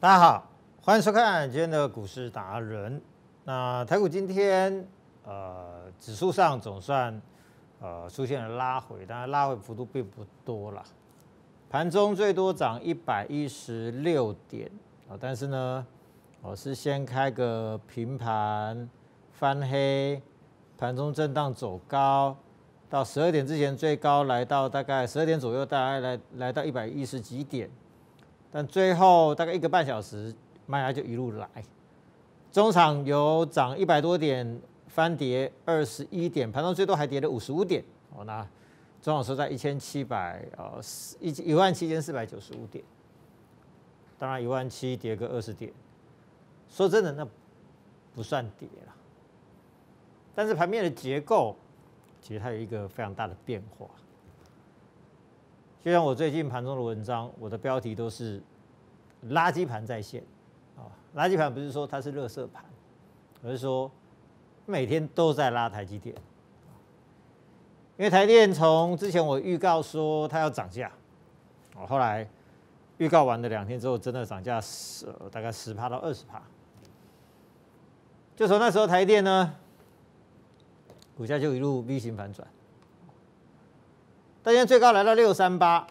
大家好，欢迎收看今天的股市达人。那台股今天呃指数上总算呃出现了拉回，当然拉回幅度并不多了。盘中最多涨一百一十六点啊，但是呢，我是先开个平盘翻黑，盘中震荡走高，到十二点之前最高来到大概十二点左右，大概来来到一百一十几点。但最后大概一个半小时，卖压就一路来，中场有涨一百多点，翻跌二十一点，盘中最多还跌了五十五点。哦，那中场收在一千七百呃一一万七千四百九十五点，当然一万七跌个二十点，说真的那不算跌了，但是盘面的结构其实它有一个非常大的变化。就像我最近盘中的文章，我的标题都是垃圾盘在线啊，垃圾盘不是说它是垃圾盘，而是说每天都在拉台积电，因为台电从之前我预告说它要涨价，哦，后来预告完的两天之后，真的涨价十大概十帕到二十帕，就从那时候台电呢，股价就一路 V 型反转。但现在最高来到六三八，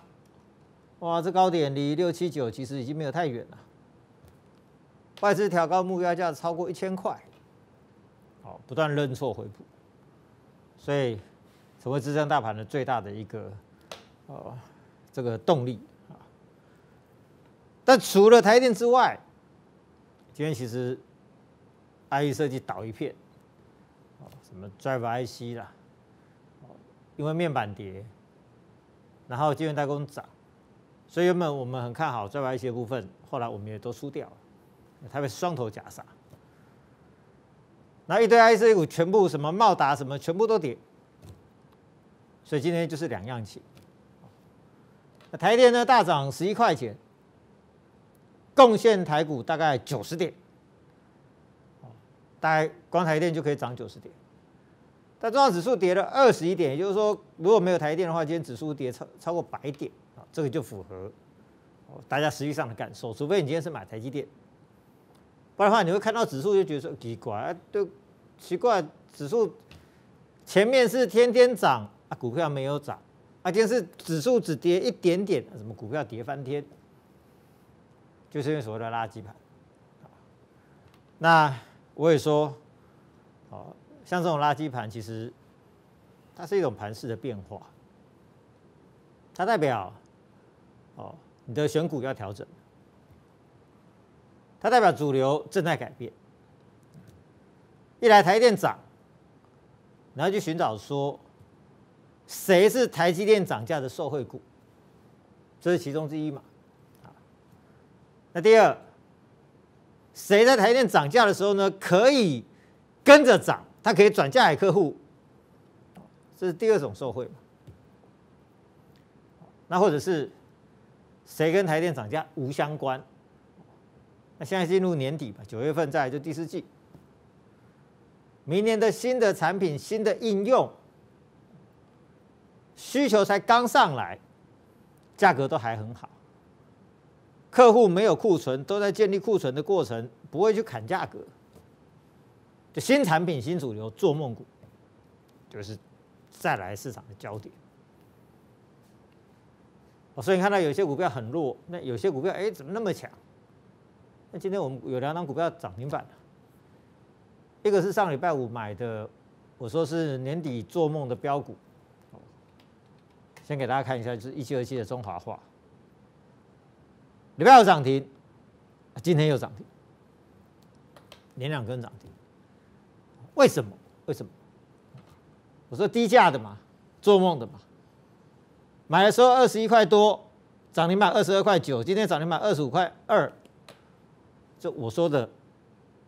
哇，这高点离六七九其实已经没有太远了。外资调高目标价超过一千块，好，不断认错回补，所以成为支撑大盘的最大的一个呃这个动力啊。但除了台电之外，今天其实 IE 设计倒一片，什么 Drive IC 啦，因为面板跌。然后金圆代工涨，所以原本我们很看好在外一些部分，后来我们也都输掉了，它被双头夹杀。那一堆 IC 股全部什么茂达什么全部都跌，所以今天就是两样情。那台电呢大涨十一块钱，贡献台股大概九十点，大概光台电就可以涨九十点。但中央指数跌了二十一点，也就是说，如果没有台电的话，今天指数跌超超过百点啊，这个就符合大家实际上的感受。除非你今天是买台积电，不然的话，你会看到指数就觉得说奇怪，对，奇怪，指数前面是天天涨啊，股票没有涨啊，今天是指数只跌一点点，什么股票跌翻天，就是因为所谓的垃圾盘。那我也说，哦。像这种垃圾盘，其实它是一种盘势的变化，它代表哦，你的选股要调整，它代表主流正在改变。一来台电涨，然后去寻找说谁是台积电涨价的受惠股，这是其中之一嘛？啊，那第二，谁在台电涨价的时候呢，可以跟着涨？它可以转嫁给客户，这是第二种受贿嘛？那或者是谁跟台电涨价无相关？那现在进入年底吧，九月份再来就第四季，明年的新的产品、新的应用需求才刚上来，价格都还很好，客户没有库存，都在建立库存的过程，不会去砍价格。就新产品、新主流做梦股，就是再来市场的焦点。所以你看到有些股票很弱，那有些股票哎怎么那么强？那今天我们有两张股票涨停板一个是上礼拜五买的，我说是年底做梦的标股。先给大家看一下，就是一七二七的中华化，礼拜五涨停，今天又涨停，连两根涨停。为什么？为什么？我说低价的嘛，做梦的嘛。买的时候二十一块多，涨停板二十二块九，今天涨停板二十五块二。就我说的，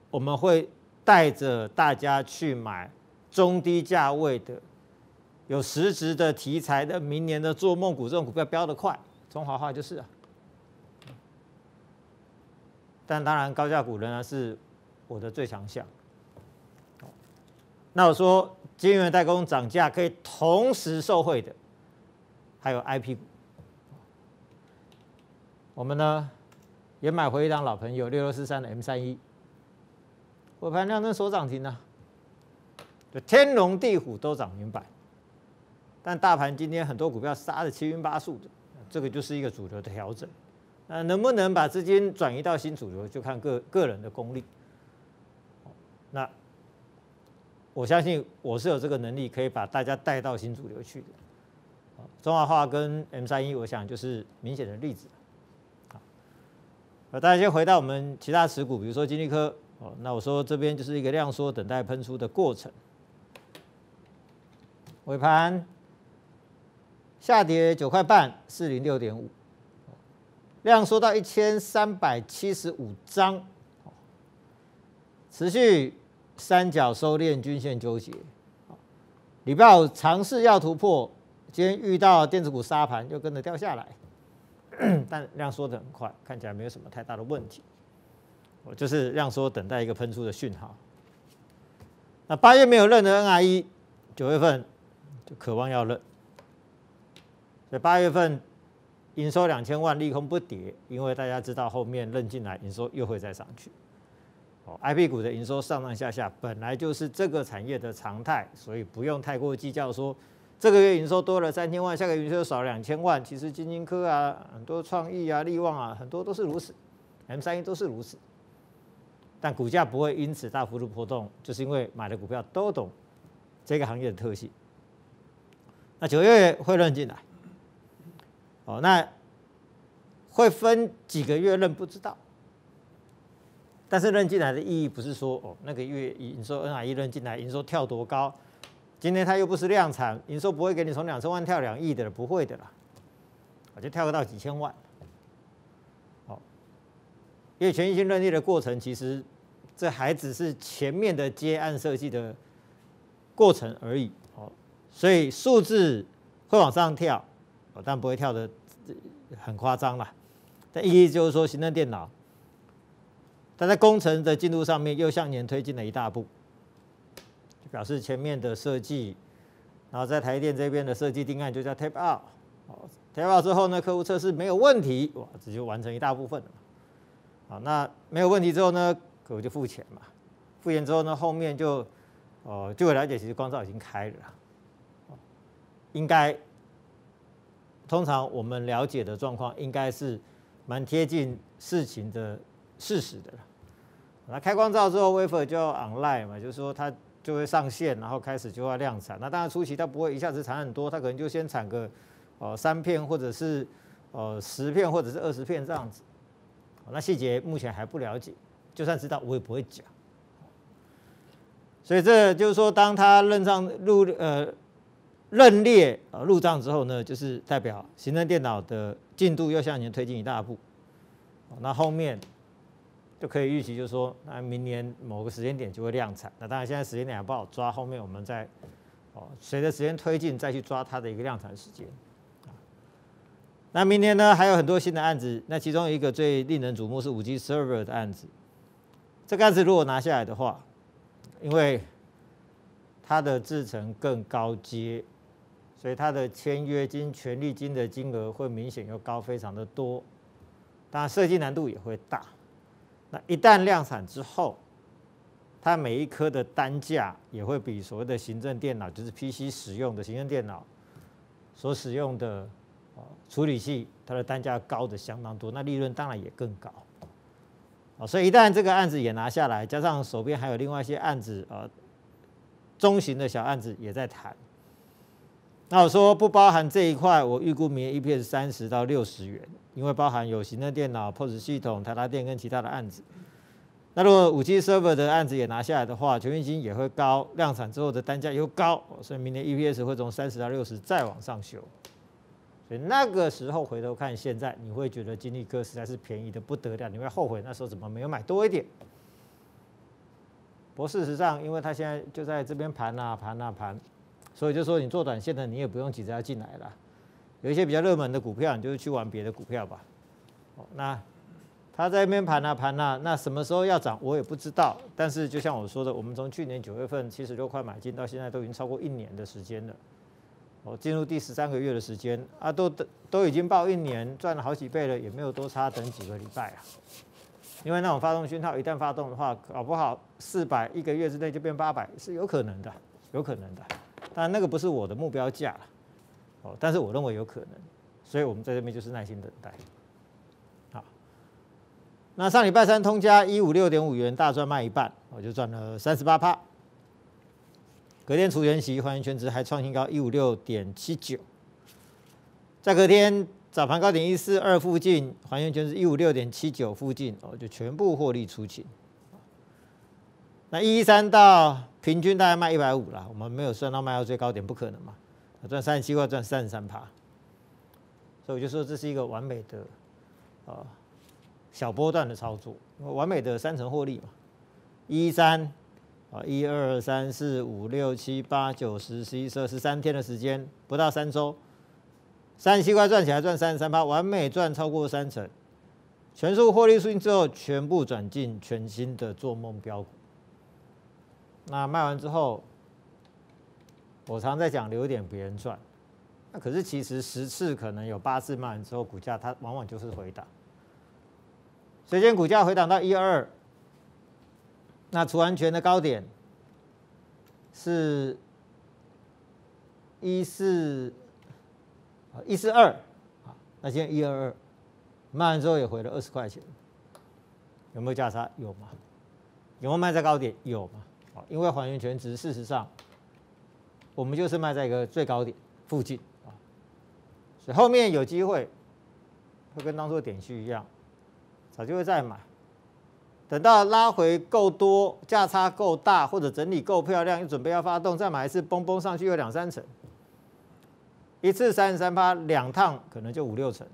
我们会带着大家去买中低价位的、有实质的题材的，明年的做梦股这种股票飙得快，中华化就是啊。但当然，高价股仍然是我的最强项。那我说，晶圆代工涨价可以同时受惠的，还有 IP 股。我们呢也买回一张老朋友六六四三的 M 三一，尾盘量能所涨停呢，就天龙地虎都涨停板，但大盘今天很多股票杀的七晕八素的，这个就是一个主流的调整。那能不能把资金转移到新主流，就看个个人的功力。那我相信我是有这个能力，可以把大家带到新主流去的。中华化跟 M 三一，我想就是明显的例子。好，大家先回到我们其他持股，比如说金立科。哦，那我说这边就是一个量缩等待喷出的过程。尾盘下跌九块半，四零六点五，量缩到一千三百七十五张，持续三角收敛，均线纠结。礼拜五尝试要突破。今天遇到电子股杀盘，又跟着掉下来，但量缩的很快，看起来没有什么太大的问题。我就是量缩，等待一个喷出的讯号。那八月没有认的 NRE，九月份就渴望要认。所以八月份营收两千万，利空不跌，因为大家知道后面认进来，营收又会再上去。，IP 股的营收上上下下，本来就是这个产业的常态，所以不用太过计较说。这个月营收多了三千万，下个月营收少了两千万。其实金晶科啊，很多创意啊、利旺啊，很多都是如此，M 三一都是如此。但股价不会因此大幅度波动，就是因为买的股票都懂这个行业的特性。那九月会认进来，哦，那会分几个月认不知道。但是认进来的意义不是说哦，那个月营收 N R 一认进来，营收跳多高。今天它又不是量产，营收不会给你从两千万跳两亿的，不会的啦，我就跳个到几千万。好，因为全新认列的过程，其实这还只是前面的接案设计的过程而已。哦，所以数字会往上跳，但不会跳的很夸张啦。但意义就是说，行政电脑但在工程的进度上面又向前推进了一大步。表示前面的设计，然后在台电这边的设计定案就叫 tape out，哦，tape out 之后呢，客户测试没有问题，哇，这就完成一大部分了嘛。好，那没有问题之后呢，客户就付钱嘛，付钱之后呢，后面就，哦，据我了解，其实光照已经开了，应该，通常我们了解的状况应该是蛮贴近事情的事实的了。那开光照之后，wafer 就 online 嘛，就是说它。就会上线，然后开始就要量产。那当然初期它不会一下子产很多，它可能就先产个呃三片，或者是呃十片，或者是二十片这样子。那细节目前还不了解，就算知道我也不会讲。所以这就是说，当它认账入呃认列呃入账之后呢，就是代表行政电脑的进度又向前推进一大步。那后面。就可以预期，就是说，那明年某个时间点就会量产。那当然，现在时间点还不好抓，后面我们再哦，随着时间推进再去抓它的一个量产时间。那明年呢，还有很多新的案子。那其中一个最令人瞩目是五 G server 的案子。这个案子如果拿下来的话，因为它的制程更高阶，所以它的签约金、权利金的金额会明显又高非常的多，当然设计难度也会大。那一旦量产之后，它每一颗的单价也会比所谓的行政电脑，就是 PC 使用的行政电脑所使用的处理器，它的单价高的相当多，那利润当然也更高。啊，所以一旦这个案子也拿下来，加上手边还有另外一些案子啊，中型的小案子也在谈。那我说不包含这一块，我预估明年 EPS 三十到六十元。因为包含有行政电脑、POS 系统、台达电跟其他的案子，那如果五 G server 的案子也拿下来的话，全运金也会高，量产之后的单价又高，所以明年 EPS 会从三十到六十再往上修。所以那个时候回头看现在，你会觉得金立科实在是便宜的不得了，你会后悔那时候怎么没有买多一点。不过事实上，因为它现在就在这边盘啊盘啊盘，所以就说你做短线的，你也不用急着要进来了。有一些比较热门的股票，你就是去玩别的股票吧。哦，那它在那边盘啊盘啊，那什么时候要涨我也不知道。但是就像我说的，我们从去年九月份七十六块买进，到现在都已经超过一年的时间了。哦，进入第十三个月的时间啊，都都已经报一年，赚了好几倍了，也没有多差，等几个礼拜啊。因为那种发动讯号一旦发动的话，搞不好四百一个月之内就变八百，是有可能的，有可能的。但那个不是我的目标价，哦，但是我认为有可能，所以我们在这边就是耐心等待。好，那上礼拜三通家一五六点五元大赚卖一半，我就赚了三十八趴。隔天除原息还原全值还创新高一五六点七九，在隔天。早盘高点一四二附近，还原权是一五六点七九附近哦，就全部获利出清。那一三到平均大概卖一百五了，我们没有算到卖到最高点，不可能嘛？赚三十七块，赚三十三趴，所以我就说这是一个完美的啊小波段的操作，完美的三成获利嘛。一三啊，一二三四五六七八九十十一十二十三天的时间，不到三周。三十七块赚起来赚三十三趴，完美赚超过三成，全数获利出清之后，全部转进全新的做梦标股。那卖完之后，我常在讲留点别人赚，那可是其实十次可能有八次卖完之后，股价它往往就是回档。所以今天股价回档到一二，那除完全的高点是一四。一四二，啊，那现在一二二，卖完之后也回了二十块钱，有没有价差？有吗？有没有卖在高点？有吗？啊，因为还原全值，事实上，我们就是卖在一个最高点附近啊，所以后面有机会会跟当初点序一样，早就会再买，等到拉回够多，价差够大，或者整理够漂亮，又准备要发动，再买一次，嘣嘣上去又两三成。一次三十三趴，两趟可能就五六成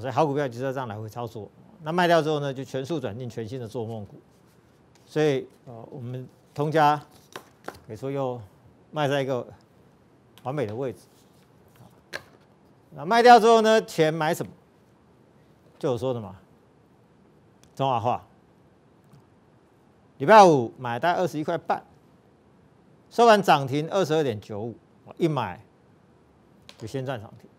所以好股票就是要这样来回操作。那卖掉之后呢，就全数转进全新的做梦股。所以呃，我们通家可以说又卖在一个完美的位置。那卖掉之后呢，钱买什么？就我说的嘛，中华化。礼拜五买大概二十一块半，收完涨停二十二点九五，一买。就先赚涨停，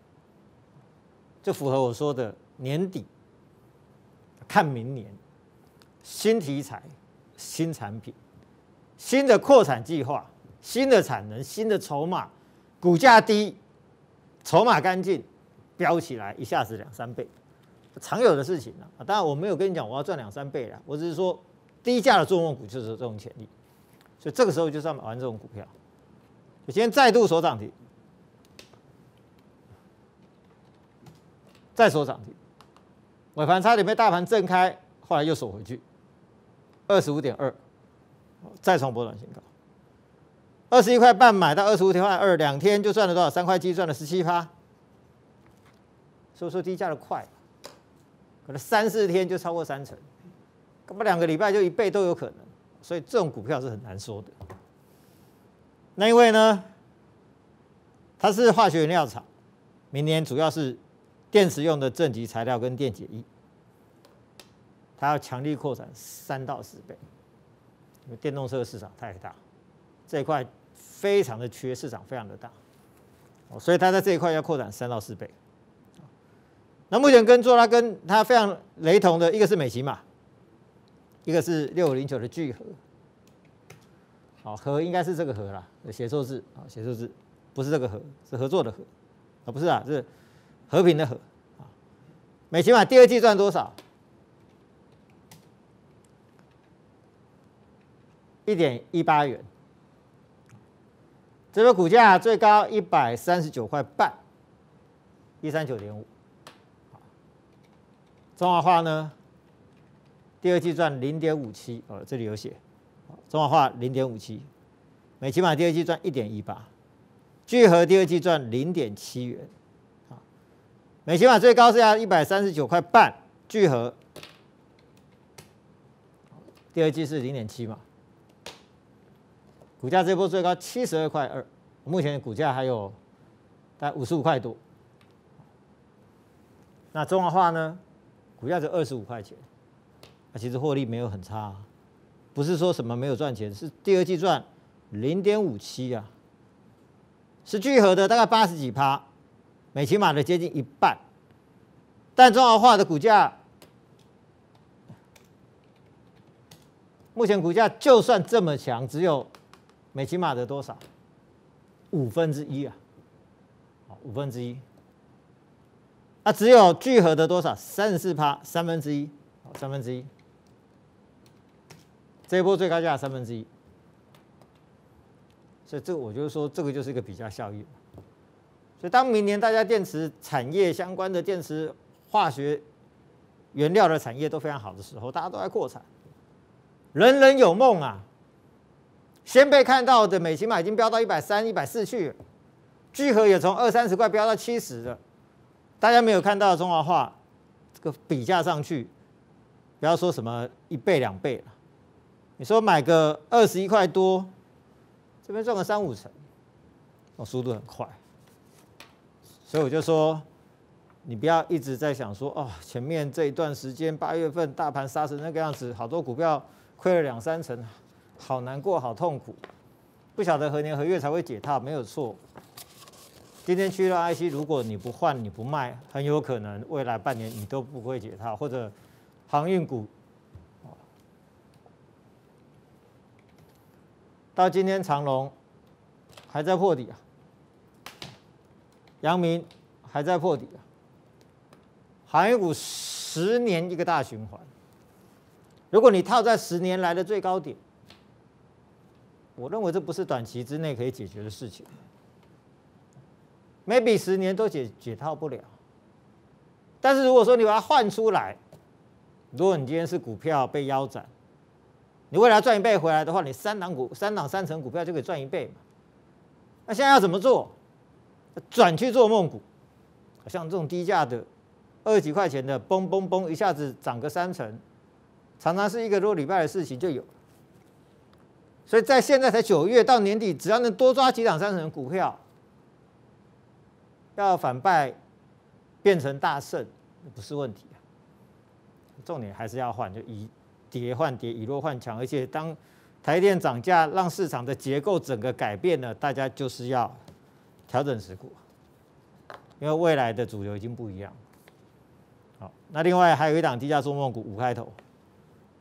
就符合我说的年底看明年新题材、新产品、新的扩产计划、新的产能、新的筹码，股价低，筹码干净，飙起来一下子两三倍，常有的事情啊。当然我没有跟你讲我要赚两三倍了，我只是说低价的做梦股就是这种潜力，所以这个时候就是要买完这种股票。我今天再度锁涨停。再锁涨停，尾盘差点被大盘震开，后来又锁回去，二十五点二，再创波段新高，二十一块半买到二十五块二，两天就赚了多少？三块七赚了十七趴，所以说低价的快，可能三四天就超过三成，根本两个礼拜就一倍都有可能，所以这种股票是很难说的。那因为呢，它是化学原料厂，明年主要是。电池用的正极材料跟电解液，它要强力扩展三到四倍，因为电动车市场太大，这一块非常的缺，市场非常的大，哦，所以它在这一块要扩展三到四倍。那目前跟做它跟它非常雷同的一个是美琪玛，一个是六五零九的聚合，好，合应该是这个合啦，写错字啊，写错字，不是这个合，是合作的合，啊，不是啊，是。和平的和啊，美琪玛第二季赚多少？一点一八元，这个股价最高一百三十九块半，一三九点五。中华化呢，第二季赚零点五七，哦，这里有写，中华化零点五七，美起码第二季赚一点一八，聚合第二季赚零点七元。美起码最高是要一百三十九块半，聚合第二季是零点七嘛，股价这波最高七十二块二，目前股价还有大概五十五块多。那中华化呢，股价只二十五块钱，那其实获利没有很差，不是说什么没有赚钱，是第二季赚零点五七啊，是聚合的大概八十几趴，美骑马的接近一半，但中华化的股价目前股价就算这么强，只有美骑马的多少？五分之一啊，五分之一。那只有聚合的多少？三十四趴，三分之一，三分之一。这一波最高价三分之一，所以这个我就是说，这个就是一个比较效益。所以当明年大家电池产业相关的电池化学原料的产业都非常好的时候，大家都在扩产，人人有梦啊！先被看到的美骑马已经飙到一百三、一百四去了，聚合也从二三十块飙到七十了。大家没有看到中华化这个比价上去，不要说什么一倍两倍了。你说买个二十一块多，这边赚个三五成，哦，速度很快。所以我就说，你不要一直在想说，哦，前面这一段时间八月份大盘杀成那个样子，好多股票亏了两三成，好难过，好痛苦，不晓得何年何月才会解套，没有错。今天去了 IC，如果你不换你不卖，很有可能未来半年你都不会解套，或者航运股，到今天长隆还在破底啊，阳明还在破底啊，航运股十年一个大循环，如果你套在十年来的最高点，我认为这不是短期之内可以解决的事情。maybe 十年都解解套不了，但是如果说你把它换出来，如果你今天是股票被腰斩，你未来赚一倍回来的话，你三档股三档三成股票就可以赚一倍嘛。那现在要怎么做？转去做梦股，像这种低价的二十几块钱的，嘣嘣嘣一下子涨个三成，常常是一个多礼拜的事情就有。所以在现在才九月到年底，只要能多抓几档三成股票。要反败变成大胜不是问题啊，重点还是要换，就以跌换跌，以弱换强。而且当台电涨价让市场的结构整个改变了，大家就是要调整持股，因为未来的主流已经不一样。好，那另外还有一档低价中梦股五开头，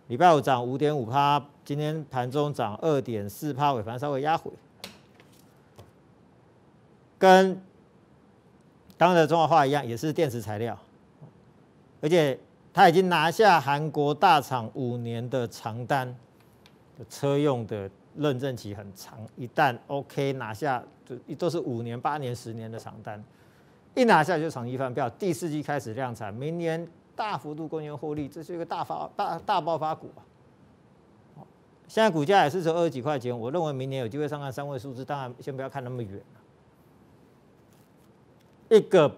礼拜五涨五点五趴，今天盘中涨二点四趴，尾盘稍微压回，跟。当然，中华化一样，也是电池材料，而且他已经拿下韩国大厂五年的长单，车用的认证期很长，一旦 OK 拿下，就都是五年、八年、十年的长单，一拿下就长期翻票，第四季开始量产，明年大幅度贡献获利，这是一个大发大大爆发股啊！现在股价也是只有二十几块钱，我认为明年有机会上看三位数字，当然先不要看那么远。一个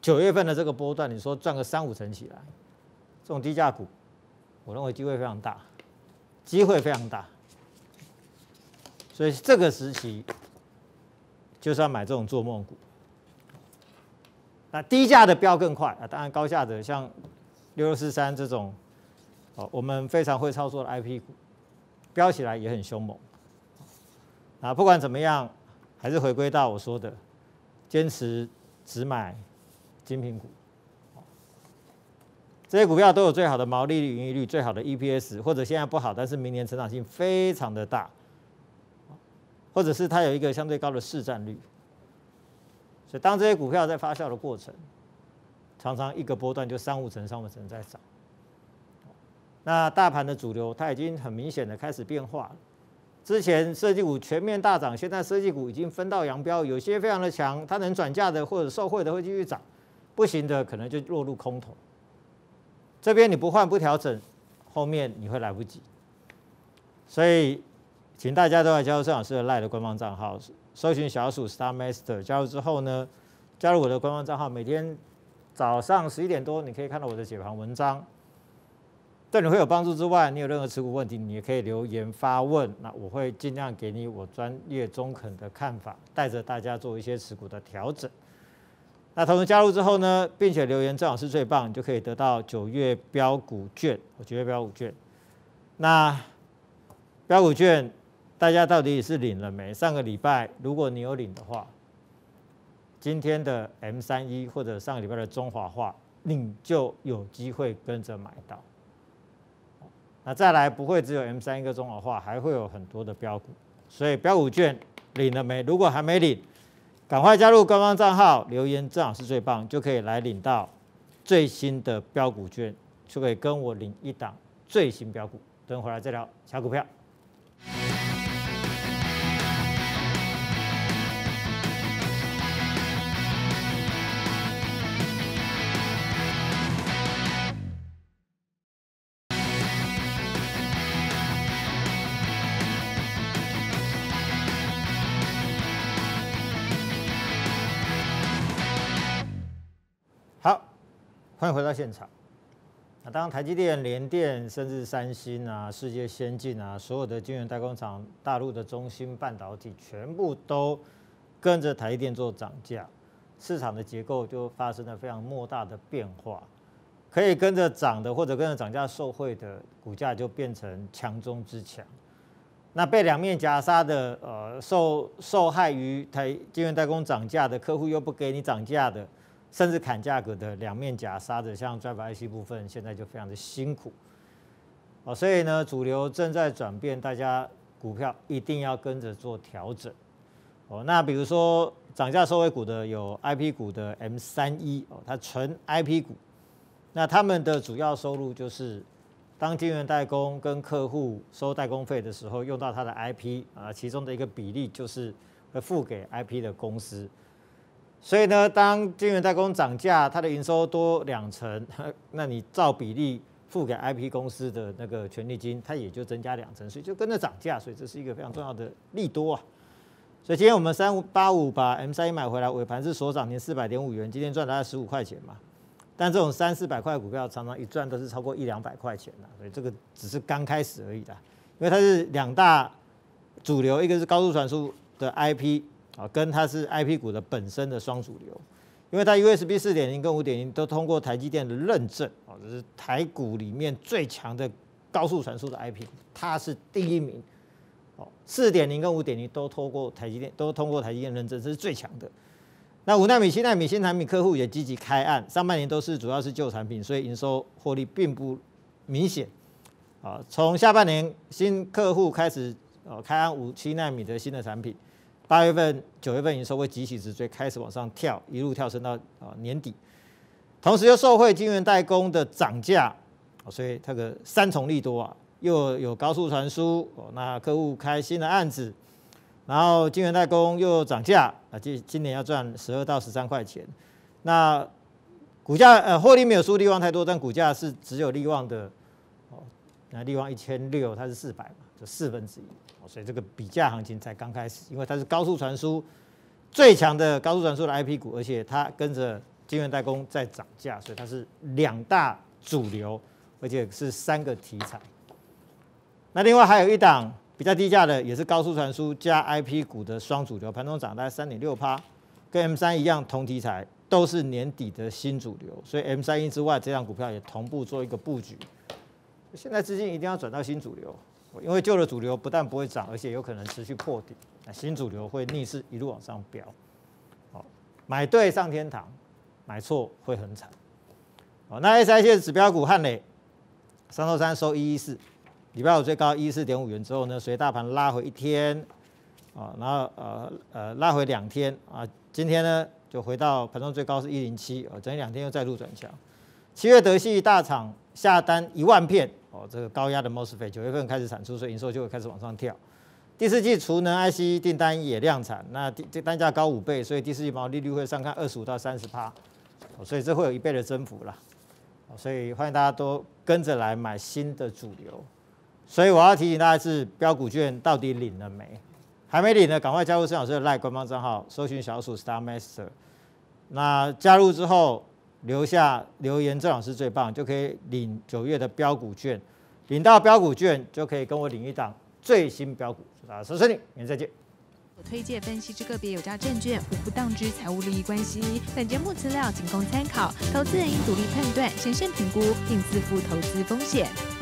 九月份的这个波段，你说赚个三五成起来，这种低价股，我认为机会非常大，机会非常大。所以这个时期就是要买这种做梦股。那低价的飙更快啊，当然高价的像六六四三这种，哦，我们非常会操作的 IP 股，飙起来也很凶猛。啊，不管怎么样，还是回归到我说的。坚持只买精品股，这些股票都有最好的毛利率、盈利率、最好的 EPS，或者现在不好，但是明年成长性非常的大，或者是它有一个相对高的市占率。所以当这些股票在发酵的过程，常常一个波段就三五成、三五成在涨。那大盘的主流，它已经很明显的开始变化了。之前设计股全面大涨，现在设计股已经分道扬镳，有些非常的强，它能转嫁的或者受惠的会继续涨，不行的可能就落入空头。这边你不换不调整，后面你会来不及。所以，请大家都来加入郑老师的赖的官方账号，搜寻小鼠 Star Master，加入之后呢，加入我的官方账号，每天早上十一点多，你可以看到我的解盘文章。对你会有帮助之外，你有任何持股问题，你也可以留言发问，那我会尽量给你我专业中肯的看法，带着大家做一些持股的调整。那同时加入之后呢，并且留言正好是最棒，你就可以得到九月标股券，我九月标股券。那标股券大家到底是领了没？上个礼拜如果你有领的话，今天的 M 三一或者上个礼拜的中华化，你就有机会跟着买到。那再来不会只有 M 三一个中华化，还会有很多的标股，所以标股券领了没？如果还没领，赶快加入官方账号，留言正好是最棒，就可以来领到最新的标股券，就可以跟我领一档最新标股。等回来再聊小股票。欢迎回到现场。那当台积电、联电，甚至三星啊、世界先进啊，所有的晶圆代工厂、大陆的中芯半导体，全部都跟着台积电做涨价，市场的结构就发生了非常莫大的变化。可以跟着涨的，或者跟着涨价受惠的股价，就变成强中之强。那被两面夹杀的，呃，受受害于台晶圆代工涨价的客户，又不给你涨价的。甚至砍价格的两面夹杀的，像 Drive IC 部分，现在就非常的辛苦哦。所以呢，主流正在转变，大家股票一定要跟着做调整哦。那比如说涨价收尾股的有 IP 股的 M 三一哦，它纯 IP 股，那他们的主要收入就是当晶圆代工跟客户收代工费的时候，用到它的 IP 啊，其中的一个比例就是会付给 IP 的公司。所以呢，当晶圆代工涨价，它的营收多两成，那你照比例付给 IP 公司的那个权利金，它也就增加两成，所以就跟着涨价，所以这是一个非常重要的利多啊。所以今天我们三五八五把 M 三一买回来，尾盘是所涨停四百点五元，今天赚大概十五块钱嘛。但这种三四百块股票，常常一赚都是超过一两百块钱的，所以这个只是刚开始而已的，因为它是两大主流，一个是高速传输的 IP。啊，跟它是 IP 股的本身的双主流，因为它 USB 四点零跟五点零都通过台积电的认证，啊，这是台股里面最强的高速传输的 IP，它是第一名。哦，四点零跟五点零都通过台积电，都通过台积电认证，这是最强的。那五纳米、七纳米新产品客户也积极开案，上半年都是主要是旧产品，所以营收获利并不明显。啊，从下半年新客户开始，呃，开案五七纳米的新的产品。八月份、九月份营收会急起直追，开始往上跳，一路跳升到啊年底。同时又受惠晶圆代工的涨价，所以这个三重利多啊，又有高速传输哦，那客户开新的案子，然后晶圆代工又涨价啊，今今年要赚十二到十三块钱。那股价呃获利没有输利旺太多，但股价是只有利旺的哦，那利旺一千六，它是四百嘛，就四分之一。所以这个比价行情才刚开始，因为它是高速传输最强的高速传输的 IP 股，而且它跟着晶圆代工在涨价，所以它是两大主流，而且是三个题材。那另外还有一档比较低价的，也是高速传输加 IP 股的双主流，盘中涨大概三点六趴，跟 M 三一样同题材，都是年底的新主流。所以 M 三一之外，这档股票也同步做一个布局。现在资金一定要转到新主流。因为旧的主流不但不会涨，而且有可能持续破底，那新主流会逆势一路往上飙。好，买对上天堂，买错会很惨。好，那 S I C 指标股汉磊，三周三收一一四，礼拜五最高一四点五元之后呢，随大盘拉回一天，啊，然后呃呃拉回两天啊，今天呢就回到盘中最高是一零七，啊，整两天又再度转强。七月德系大厂下单一万片。哦，这个高压的 mosfet 九月份开始产出，所以营收就会开始往上跳。第四季储能 IC 订单也量产，那这单价高五倍，所以第四季毛利率会上看二十五到三十趴，所以这会有一倍的增幅啦。所以欢迎大家都跟着来买新的主流。所以我要提醒大家是标股券到底领了没？还没领的，赶快加入孙老师的赖官方账号，搜寻小鼠 Star Master。那加入之后。留下留言，郑老师最棒，就可以领九月的标股券，领到标股券就可以跟我领一档最新标股。啊，收收你，明天再见。我推荐分析之个别有价证券，无不当之财务利益关系。本节目资料仅供参考，投资人应独立判断、审慎评估，并自负投资风险。